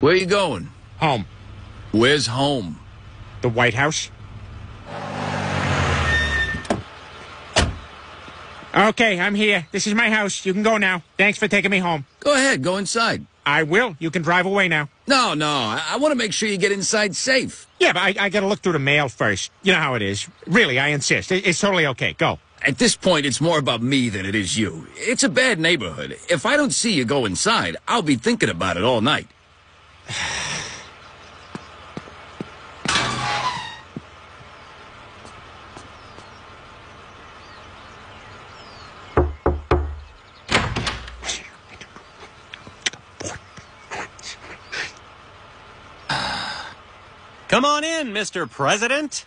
Where are you going? Home. Where's home? The White House. Okay, I'm here. This is my house. You can go now. Thanks for taking me home. Go ahead, go inside. I will. You can drive away now. No, no, I, I want to make sure you get inside safe. Yeah, but I, I gotta look through the mail first. You know how it is. Really, I insist. It, it's totally okay. Go. At this point, it's more about me than it is you. It's a bad neighborhood. If I don't see you go inside, I'll be thinking about it all night. Come on in, Mr. President.